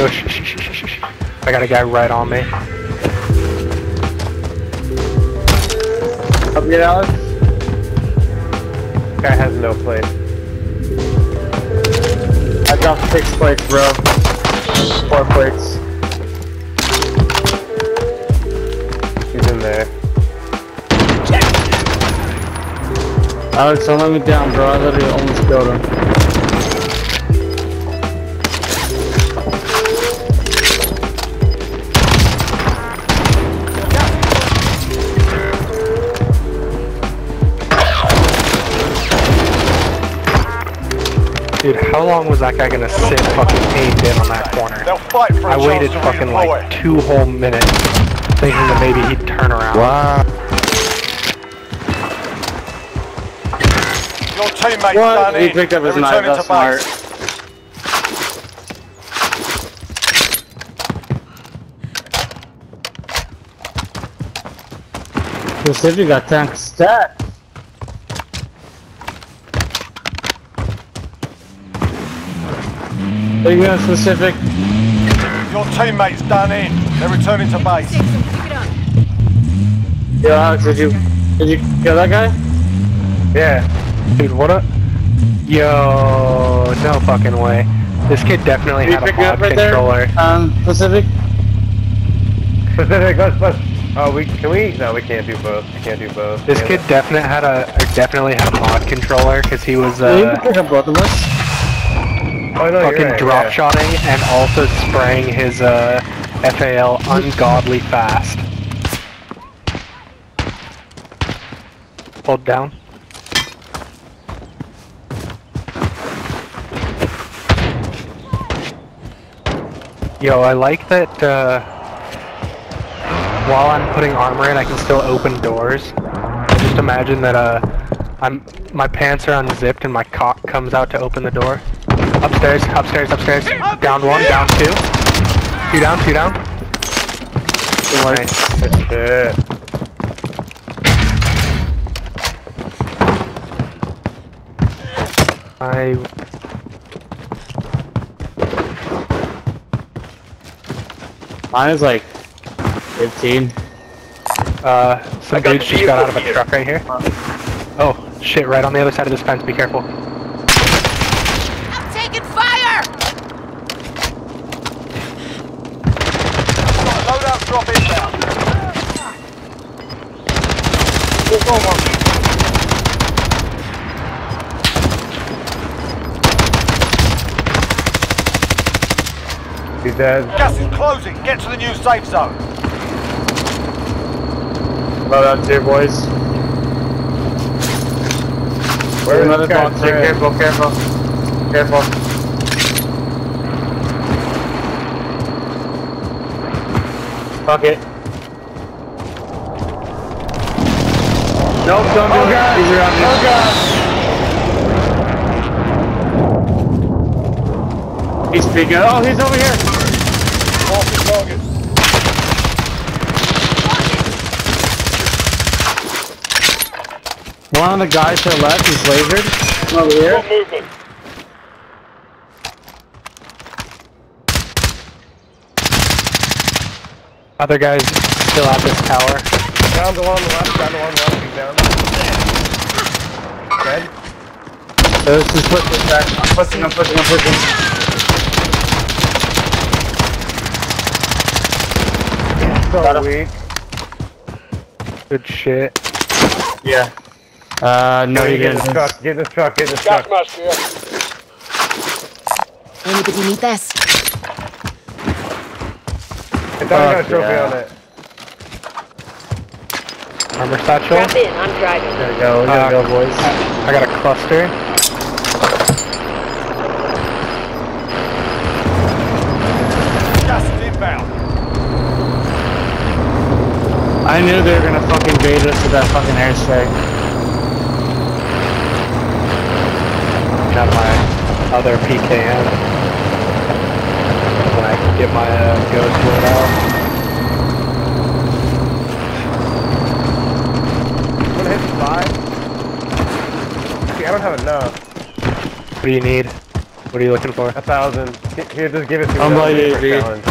No, shh, shh, shh, shh, shh. I got a guy right on me. Up get Alex. Guy has no plate. I dropped six plates, bro. Four plates. He's in there. Alex, don't let me down, bro. I literally almost killed him. Dude, how long was that guy gonna sit fucking aimed in on that corner? They'll fight for a I chance waited fucking redeploy. like two whole minutes thinking that maybe he'd turn around. Wow. Your teammate's What? done He picked up his knife, returning that's to base. smart. Pacific got tank stat. Are you going specific? Your teammate's done in. They're returning to base. Yeah, Alex, did you did you kill that guy? Yeah. Dude, what a... Yo, no fucking way. This kid definitely Did you had a pick up mod right there? controller. Um, Pacific. Specific, let's, let's, oh, we, can we? No, we can't do both. We can't do both. This Damn kid definitely had a definitely had a mod controller because he was Yeah, you uh, can pick up both of us. Oh, no, fucking right, drop yeah. shotting and also spraying his uh, FAL ungodly fast. Hold down. Yo, I like that uh, while I'm putting armor in, I can still open doors. I just imagine that uh, I'm my pants are unzipped and my cock comes out to open the door. Upstairs, upstairs, upstairs. Down one, down two. Two down, two down. Nice. Good shit. I Mine is like 15. uh some dudes just got out of a truck right here. Oh shit! Right on the other side of this fence. Be careful. I'm taking fire! Got a loadout drop inbound. He's dead. Gas is closing. Get to the new safe zone. Load out here, boys. Where is another this guy box here. Careful, careful. Careful. Fuck it. Nope, don't do Oh, it. God. He's around me. Oh, God. He's speaking. Oh, he's over here. Marking targets. One of the guys to the left is lasered. Over here. Got movement. Other guys still at this tower. Down the one on the left, down the one on the left, he's down. Dead? So let's just put this back. I'm pushing, I'm pushing, I'm pushing. So Got weak. Good shit. Yeah. Uh, no, he Get in didn't. this truck, get in this truck, get in this truck. mask here. Anybody need this? It's already got a trophy yeah. on it. Armor satchel. Drop in, I'm driving. There we go, we gotta Uh, go, boys. I got a cluster. Gas is inbound. I knew they were gonna fucking bait us with that fucking airstrike. Got my other PKM. When I can get my uh, ghost lit out. I'm gonna hit five. See, I don't have enough. What do you need? What are you looking for? A thousand. Here, just give it to me. I'm I'm by doing it for you, a V. challenge.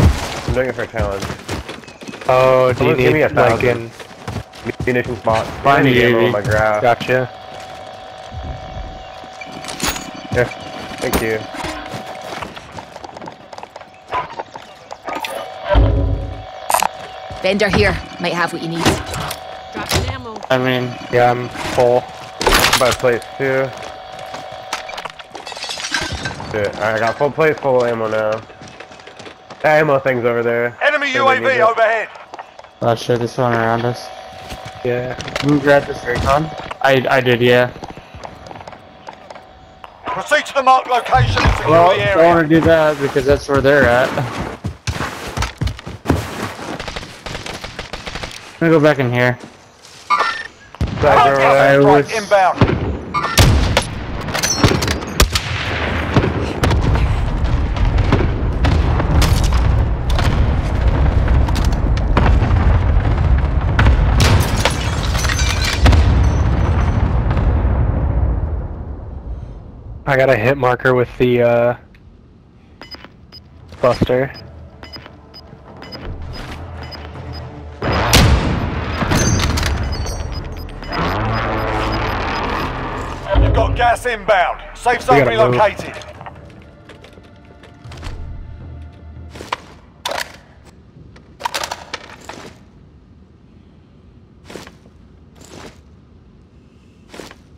I'm doing it for a challenge. Oh, do you Someone give me need a like thousand. in? Munitions box. Find Any me, ammo AV. on my graph. Gotcha. Here. Thank you. Vendor here. Might have what you need. Dropping ammo. I mean, Yeah, I'm full. By place two. Shit. Alright, I got full plate full ammo now. That ammo thing's over there. Enemy Where they need UAV it. overhead. oh shit, this one around us. Yeah. Who grabbed this recon? I I did, yeah. Proceed to the marked location and secure Well, the I area. want to do that because that's where they're at. I'm gonna go back in here. Guys over there. I was- inbound. I got a hit marker with the uh, Buster. Gas inbound. Safe zone gotta move. relocated.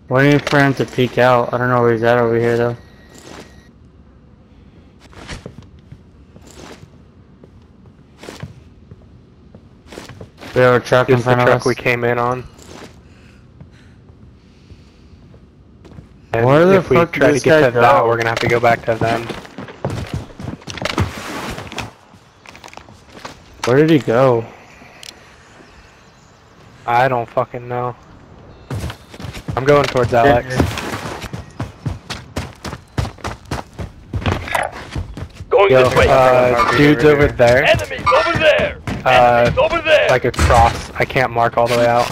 Waiting for him to peek out. I don't know where he's at over here though. We have a truck in It's the of truck us. we came in on. Where the if we fuck did try to get guy to that, go? we're gonna have to go back to them. Where did he go? I don't fucking know. I'm going towards Alex. Going Yo, this way. uh, dude's over over there. Enemies over there. Uh, Enemies over there. like across. I can't mark all the way out.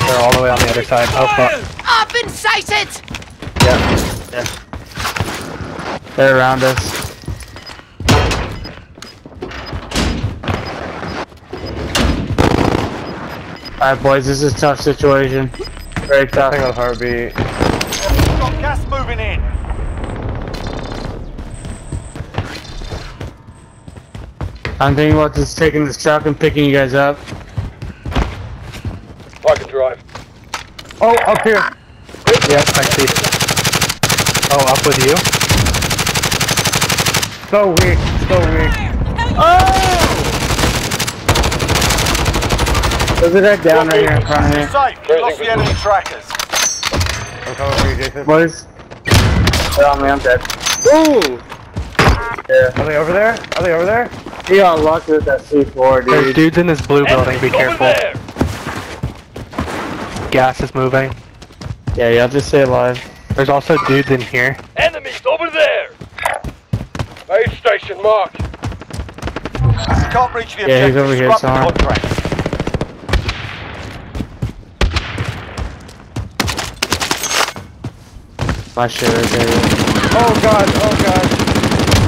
They're all the way on the other side. Oh fuck. Up and sighted! Yeah. They're around us. Alright boys, this is a tough situation. Very tough. Hang on, heartbeat. You've got gas moving in. I'm thinking about just taking this truck and picking you guys up. I can drive. Oh, up here. Yep, I see. Oh, up with you? So weak. So weak. Oh! There's a guy down right here in front of me. Safe. You lost the enemy trackers. I'm coming for you, Jason. Boys. They're on me, I'm dead. Ooh! Yeah. Are they over there? Are they over there? He got lucky with that C4, dude. There's dudes in this blue building. Be careful. there. Gas is moving. Yeah, yeah, just stay alive. There's also dudes in here. Enemies over there. Base station marked. You can't reach the Yeah, he's over here Scrap the somewhere. contract. My shit right there. Oh god, oh god.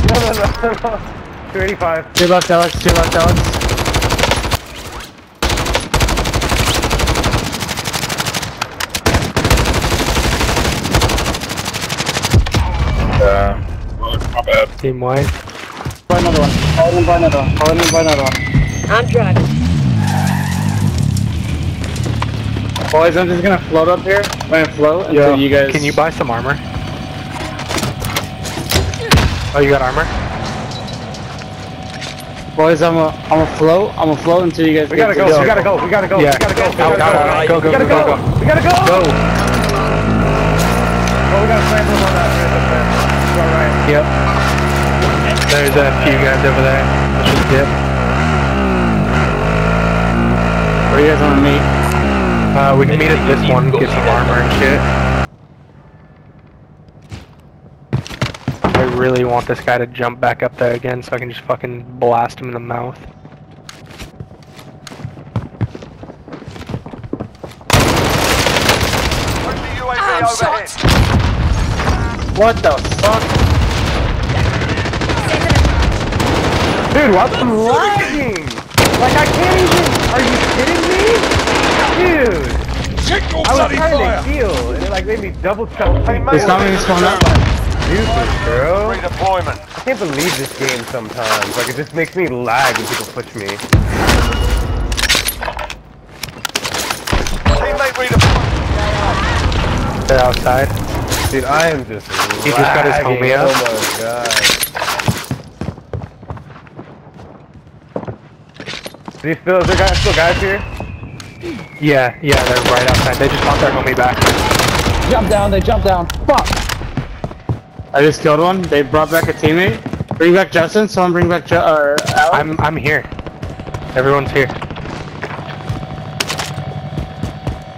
No, no, no, no. 285. Two left, Alex. Two left, Alex. Team white. Buy another one. Call him, buy another one. Call him, buy another one. I'm driving. Boys, I'm just gonna float up here. I'm gonna float until Yo, you guys. Can you buy some armor? Oh, you got armor? Boys, I'm a, I'm a float. I'm a float until you guys. We gotta get go, to we gotta go, we gotta go, Yeah. we gotta go, we Go, gotta go, go. go, go, We gotta go, go. go. We gotta go. Go! Oh, we gotta sniper on that. It's alright. Yep. There's a few guys over there. Let's just dip. Where you guys wanna meet? Uh, we can meet at this one, get some armor and shit. I really want this guy to jump back up there again so I can just fucking blast him in the mouth. I'm shot! What the fuck? Dude, what? I'm lagging! Like, I can't even... Are you kidding me? Dude! I was trying fire! to heal, and it like made me double jump. Teammate He's coming, he's coming up. Stupid, bro. Redeployment. I can't believe this game sometimes. Like, it just makes me lag when people push me. Teammate redeployment. They're outside. Dude, I am just He just got his lagging. homie up. Oh my god. Do you still, is there guys, still guys here? Yeah, yeah, they're right outside. They just want their homie back. Jump down, they jump down. Fuck! I just killed one. They brought back a teammate. Bring back Justin. Someone bring back Ju- or Alex. I'm I'm here. Everyone's here.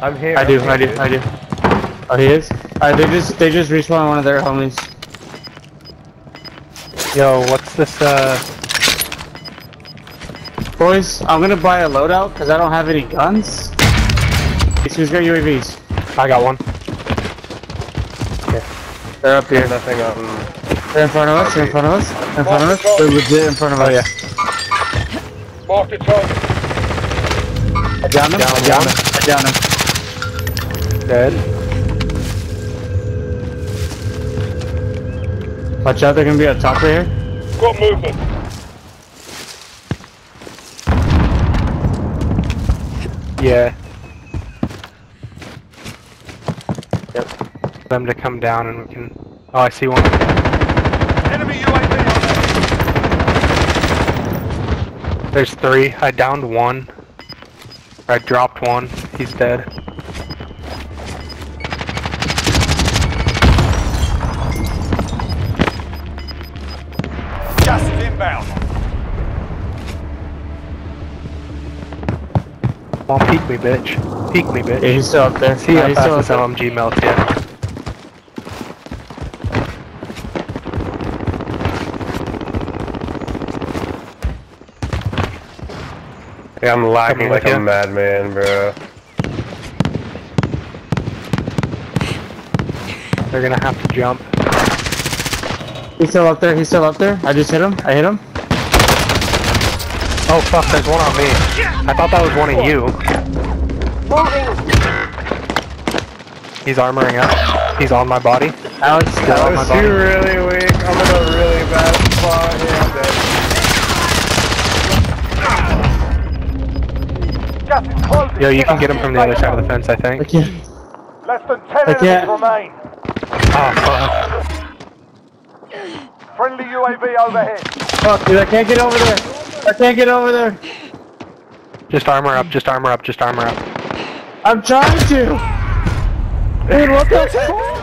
I'm here. I do, I'm I do, here, I do. Oh, he is? Alright, they just, they just respawned one of their homies. Yo, what's this? Uh, Boys, I'm gonna buy a loadout because I don't have any guns. Who's got UAVs? I got one. They're up dude. here. Nothing on. Um, they're in front of us, they're in front of us, they're in front of us. They're legit in front of us. Oh yeah. Mark the target. I downed him, Down I downed him, I downed him. Dead. Watch out, they're gonna be up top right here. Got movement. Yeah. Yep. Them to come down and we can. Oh, I see one. Enemy UAV There's three. I downed one. I dropped one. He's dead. Come on, peek me, bitch. Peek me, bitch. Yeah, he's still up there. See Yeah, how fast this. LMG melts, yeah. Yeah, I'm lagging like a ya. madman, bro. They're gonna have to jump. He's still up there, he's still up there. I just hit him, I hit him. Oh fuck, there's one on me. I thought that was one of you. He's armoring up. He's on my body. Alex, Still That on my was body. too really weak. I'm in a really bad spot. Yeah, I'm dead. Gas is closing. Yo, you can get him from the other side of the fence, I I think. can't. Less than 10 I enemies can't. remain. Oh fuck. Friendly UAV overhead. Fuck, dude, I can't get over there. I can't get over there. Just armor up, just armor up, just armor up. I'm trying to. Dude, what the fuck?